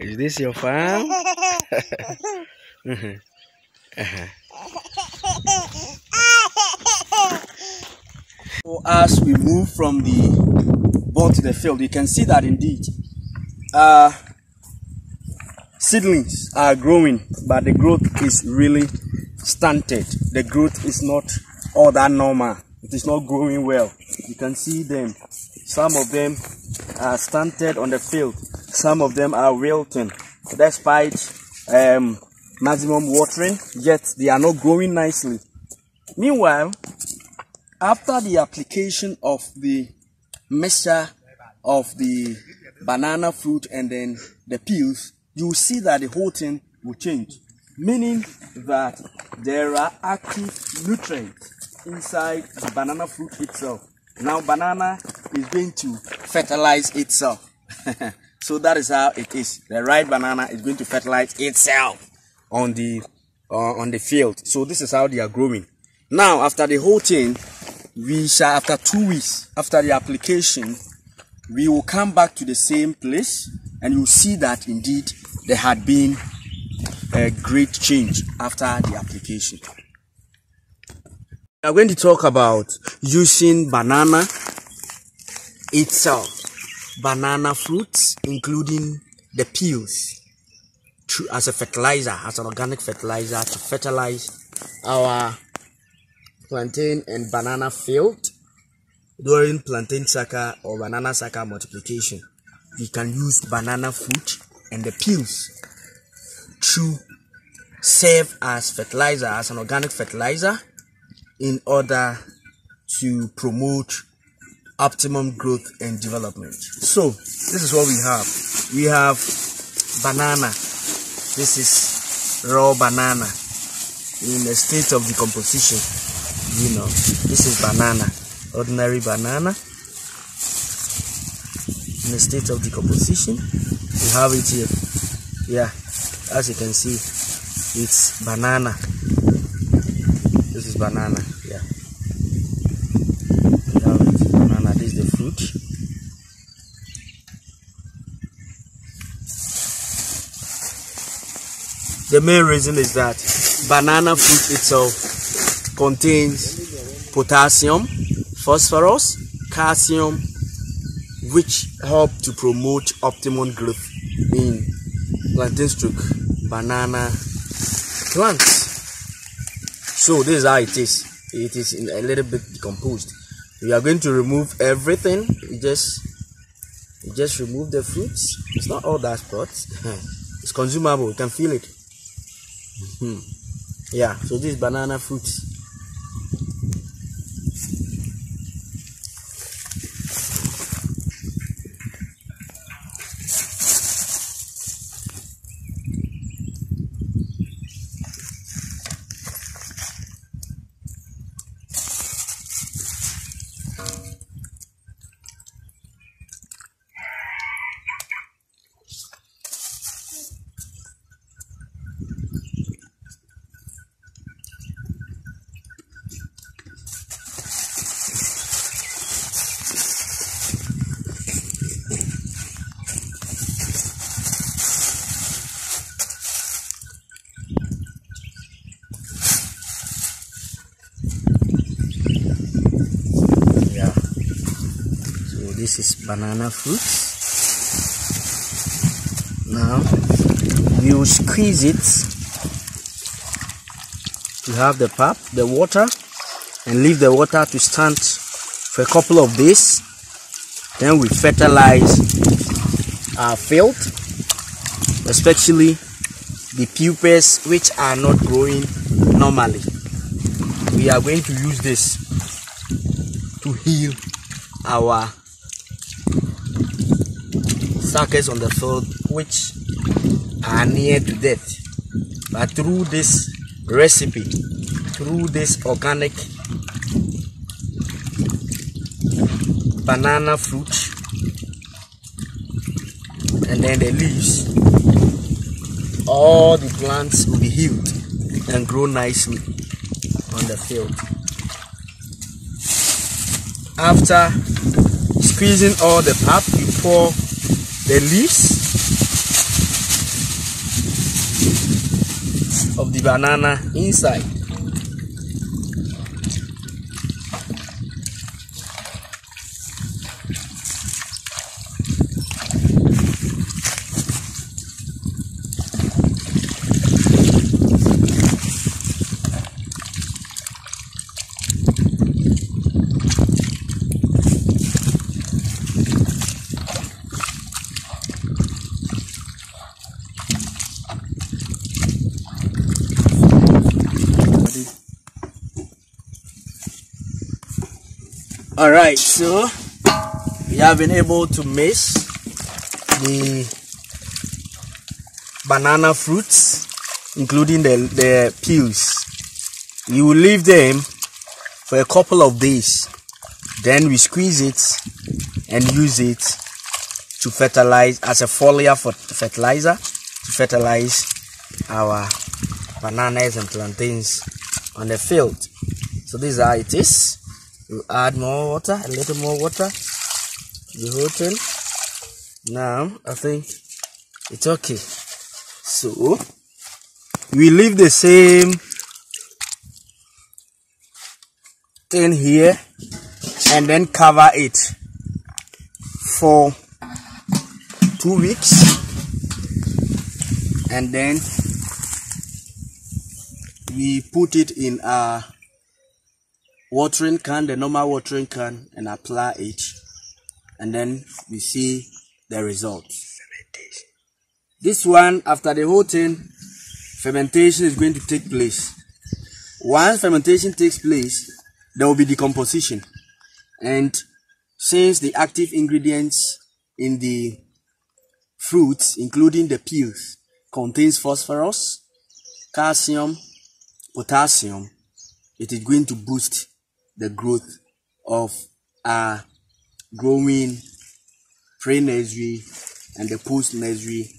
Is this your farm? So as we move from the ball to the field, you can see that indeed uh, seedlings are growing, but the growth is really stunted. The growth is not all that normal. It is not growing well. You can see them. Some of them are stunted on the field. Some of them are wilting. Despite um, maximum watering, yet they are not growing nicely. Meanwhile, after the application of the mixture of the banana fruit and then the peels, you see that the whole thing will change. Meaning that there are active nutrients inside the banana fruit itself. Now banana is going to fertilize itself. so that is how it is. The right banana is going to fertilize itself on the uh, on the field. So this is how they are growing. Now after the whole thing, we shall after two weeks after the application, we will come back to the same place and you will see that indeed there had been a great change after the application. We are going to talk about using banana itself, banana fruits, including the peels, to, as a fertilizer, as an organic fertilizer to fertilize our plantain and banana field during plantain sucker or banana sucker multiplication. We can use banana fruit and the peels to serve as fertilizer, as an organic fertilizer in order to promote optimum growth and development. So, this is what we have. We have banana. This is raw banana in a state of decomposition. You know, this is banana, ordinary banana in a state of decomposition. We have it here. Yeah, as you can see, it's banana. This is banana. Yeah. We have it. Banana. This is the fruit. The main reason is that banana fruit itself contains potassium, phosphorus, calcium, which help to promote optimum growth in plantain stroke banana plants. So this is how it is. It is a little bit decomposed. We are going to remove everything. You just you just remove the fruits. It's not all that spot. it's consumable. You can feel it. Hmm. Yeah. So this banana fruits. Is banana fruits. Now will squeeze it to have the pap, the water, and leave the water to stand for a couple of days. Then we fertilize our field, especially the pupils which are not growing normally. We are going to use this to heal our suckers on the field which are near to death. But through this recipe, through this organic banana fruit and then the leaves, all the plants will be healed and grow nicely on the field after squeezing all the pap you pour the leaves of the banana inside. All right so we have been able to mix the banana fruits including the, the peels. We will leave them for a couple of days. Then we squeeze it and use it to fertilize as a foliar for fertilizer to fertilize our bananas and plantains on the field. So this is how it is you add more water a little more water the whole thing. Now i think it's okay. So we leave the same thing here and then cover it for two weeks. And then we put it in a watering can, the normal watering can, and apply it, and then we see the results. This one, after the whole thing, fermentation is going to take place. Once fermentation takes place, there will be decomposition. And since the active ingredients in the fruits, including the peels, contains phosphorus, calcium, potassium, it is going to boost the growth of our growing pre-nursery and the post-nursery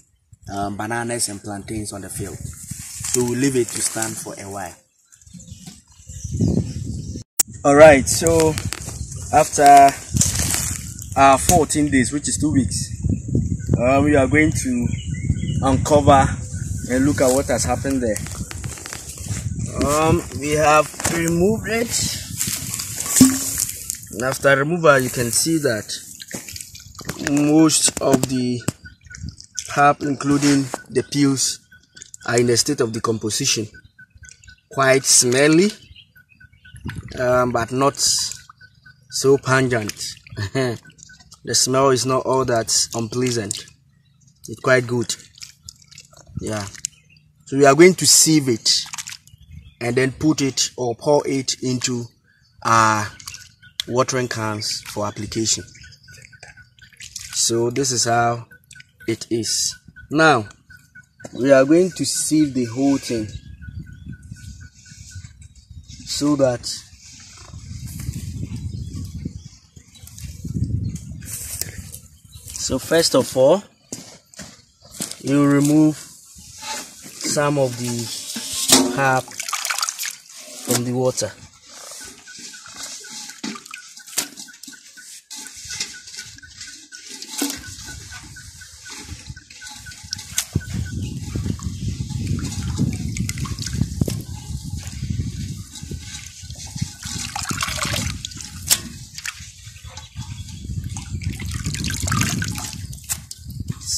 um, bananas and plantains on the field. So we'll leave it to stand for a while. Alright, so after our 14 days, which is two weeks, uh, we are going to uncover and look at what has happened there. Um, we have removed it and after removal you can see that most of the pulp including the peels are in a state of decomposition. Quite smelly um, but not so pungent. The smell is not all that unpleasant. It's quite good. Yeah. So we are going to sieve it and then put it or pour it into our watering cans for application. So this is how it is. Now we are going to sieve the whole thing so that so first of all you remove some of the pulp from the water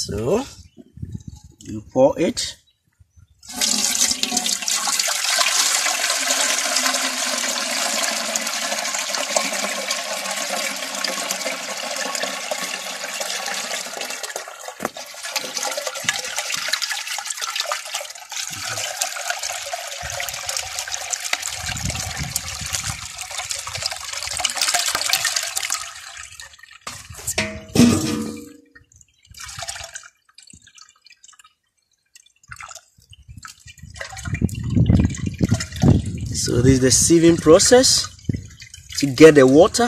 so you pour it So this is the sieving process to get the water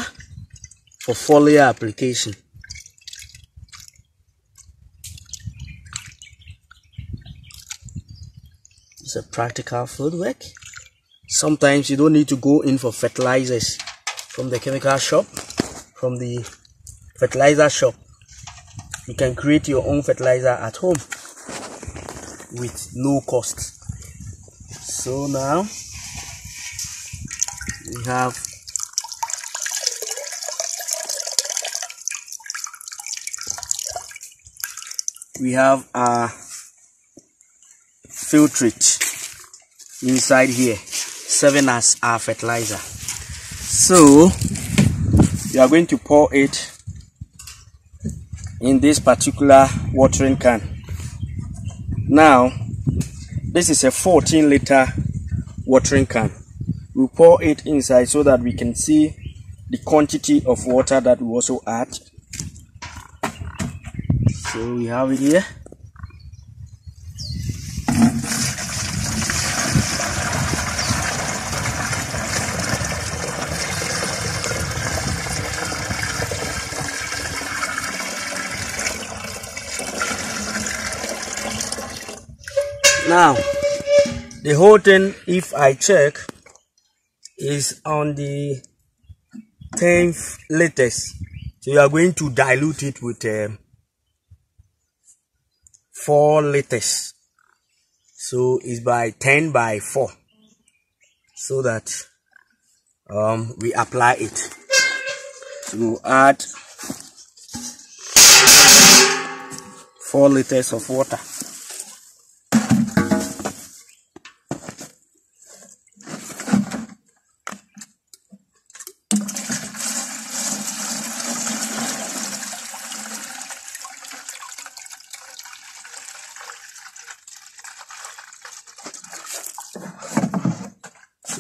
for foliar application. It's a practical field work. Sometimes you don't need to go in for fertilizers from the chemical shop, from the fertilizer shop. You can create your own fertilizer at home with no cost. so now have. We have our filtrate inside here serving as our fertilizer. So we are going to pour it in this particular watering can. Now this is a 14 liter watering can we pour it inside so that we can see the quantity of water that we also add. So we have it here. Now the whole thing if i check is on the 10th latest. So you are going to dilute it with um, 4 liters so it's by 10 by 4 so that um, we apply it. So add 4 liters of water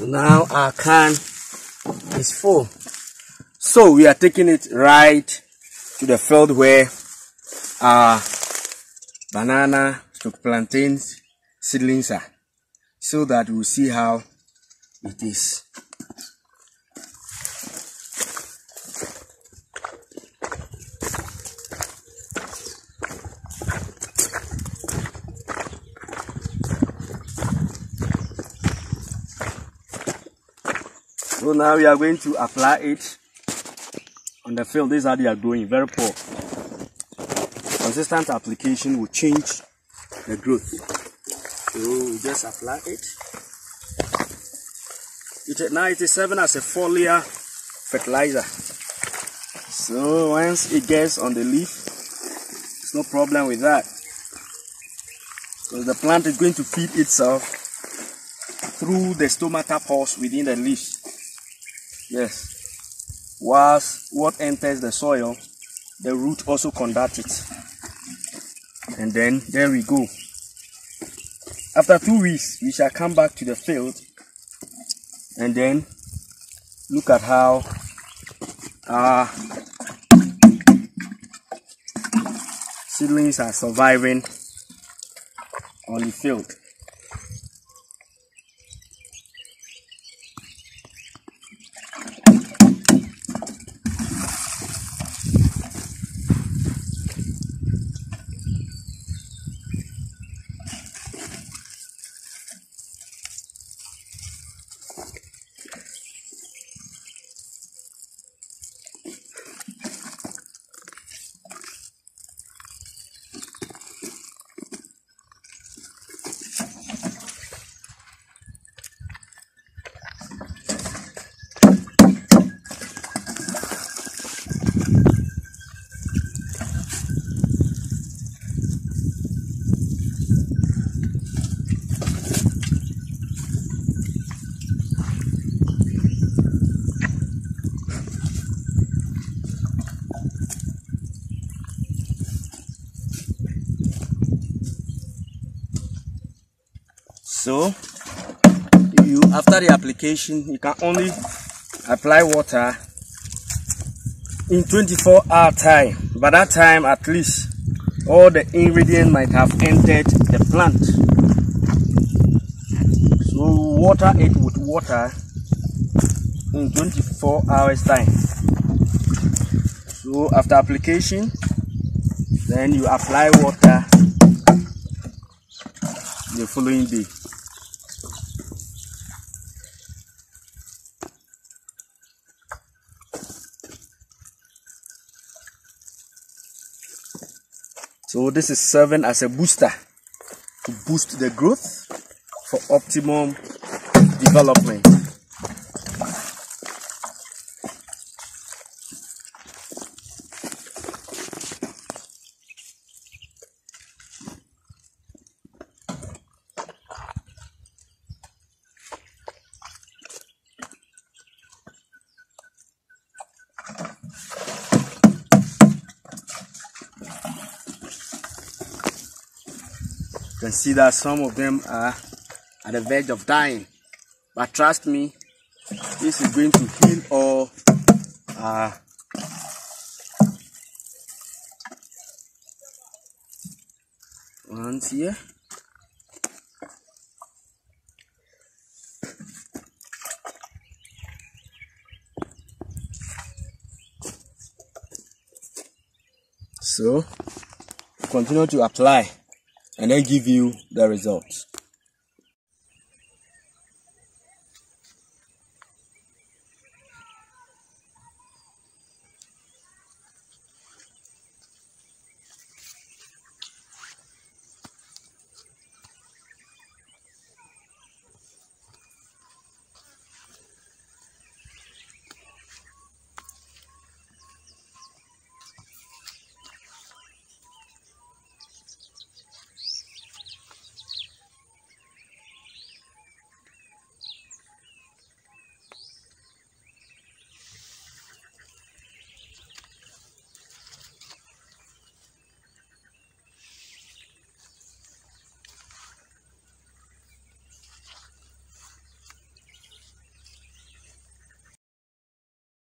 So now our can is full. So we are taking it right to the field where our banana to plantains seedlings are so that we'll see how it is. So now we are going to apply it on the field. This is how they are growing, very poor. Consistent application will change the growth. So we just apply it. it now it is serving as a foliar fertilizer. So once it gets on the leaf, there's no problem with that. Because the plant is going to feed itself through the stomata pores within the leaves. Yes. Whilst what enters the soil, the root also conducts it. And then there we go. After two weeks, we shall come back to the field and then look at how our seedlings are surviving on the field. So you after the application you can only apply water in 24 hour time. By that time at least all the ingredients might have entered the plant. So water it with water in 24 hours time. So after application then you apply water the following day So this is serving as a booster to boost the growth for optimum development. Can see that some of them are at the verge of dying. But trust me, this is going to heal all uh, ones here. So, continue to apply and then give you the results.